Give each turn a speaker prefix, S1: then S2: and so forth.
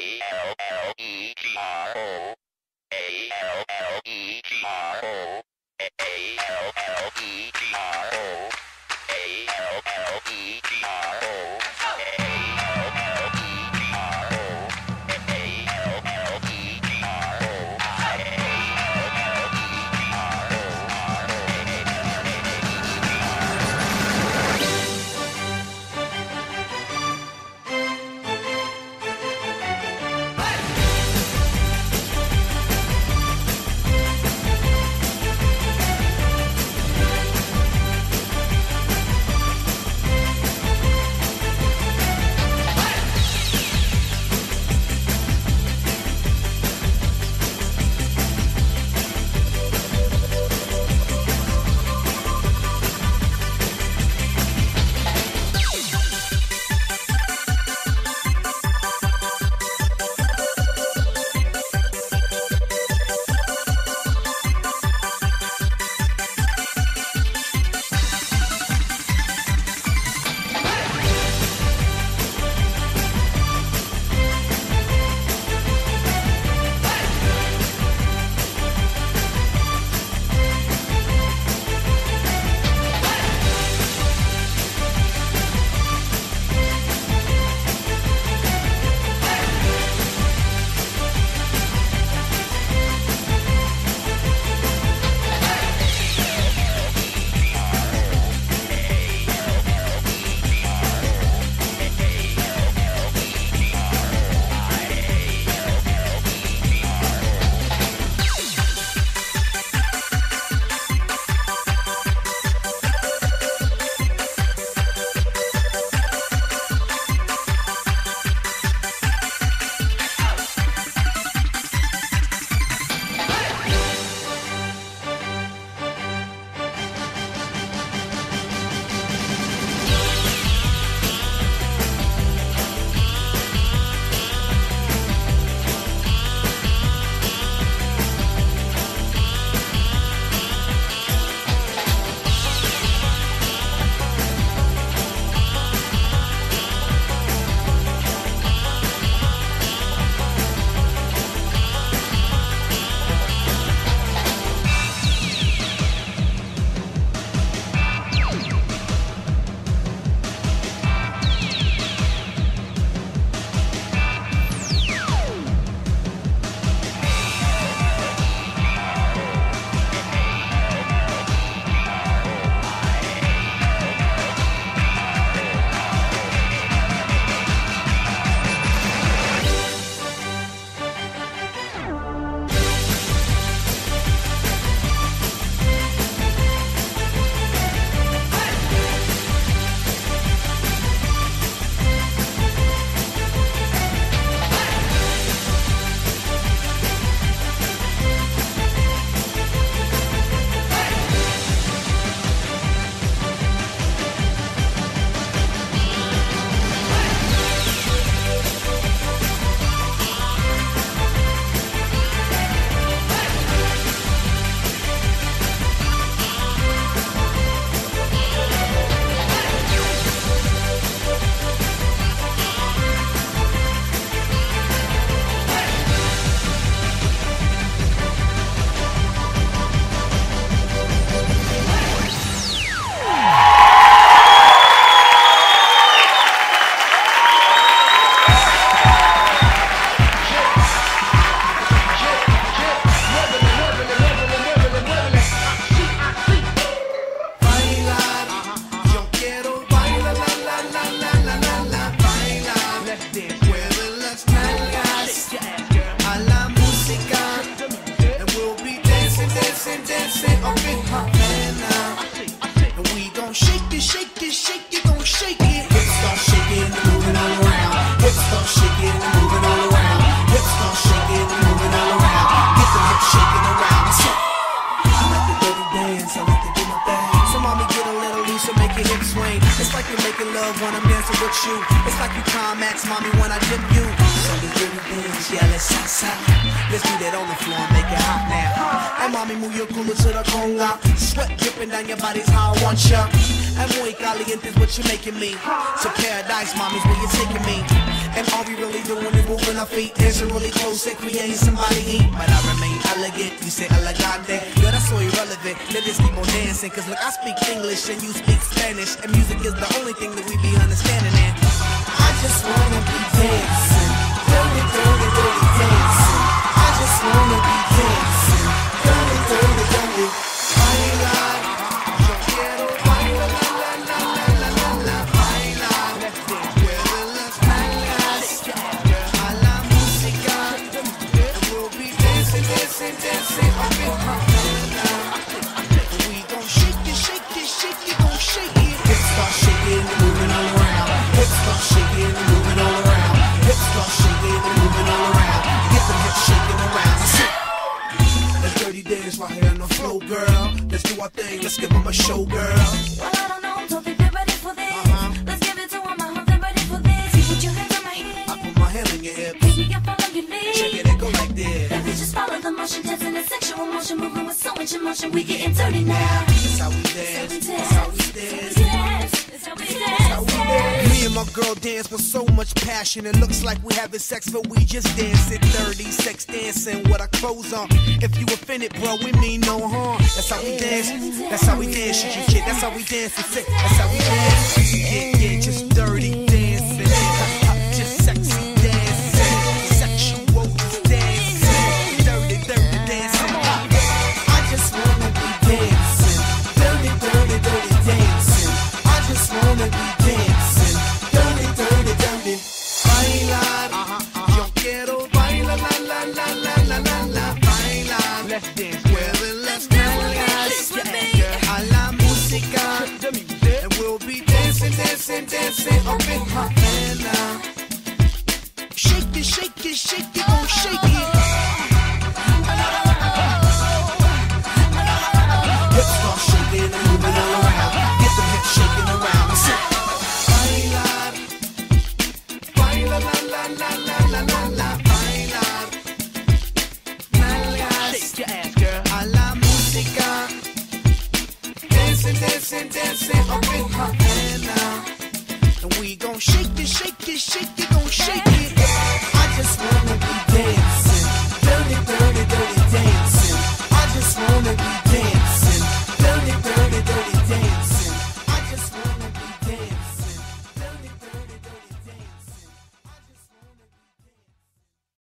S1: A L L E G R O. A L L E G R O. A L L E G R O.
S2: love when I'm dancing with you. It's like you climax, mommy, when I dip you. So the dirty things, yeah, let's salsa. Let's do that on the floor and make it hot now. And mommy, move your culo to the conga. Sweat dripping down your body's how I want ya. And muy caliente is what you're making me. So paradise, mommy's where you're taking me. And all we really
S1: doing is moving our feet, dancing really close and creating somebody heat. But I remain elegant, you say elegante. Yo, that's so irrelevant. Let us keep on dancing, cause look, I speak English and you speak Spanish. And music is the only thing that we be understanding. And I just wanna be dancing. Dirty, dirty, dirty dancing. Dance right here on the floor, girl. Let's do our thing. Let's give them a show, girl.
S3: Well, I don't know, don't think they're ready for this.
S1: Uh-huh.
S3: Let's give it to 'em, I hope they're ready for this. You put your hands on my
S1: I put my hand on your hip.
S3: me up follow your
S1: Check
S3: lead.
S1: it go like this.
S3: Baby, just follow the motion, dancing in sexual motion, moving with so much emotion. We getting dirty now.
S1: That's how we
S3: That's
S1: dance.
S3: how we
S1: That's how we
S3: dance.
S1: dance.
S3: That's how we dance.
S1: Me and my girl dance with so much passion. It looks like we having sex, but we just dancing dirty. Sex dancing with our clothes on. If you offended, bro, we mean no harm. That's how we dance. That's how we dance. That's how we dance. That's how we dance. Yeah, yeah, just dirty Let's dance. Mueve las nalgas. A la música. And we'll be dancing, dancing, dancing up in Havana. Dancing, up in Havana. And we gon' shake it, shake it, shake it, gon' shake it. I just wanna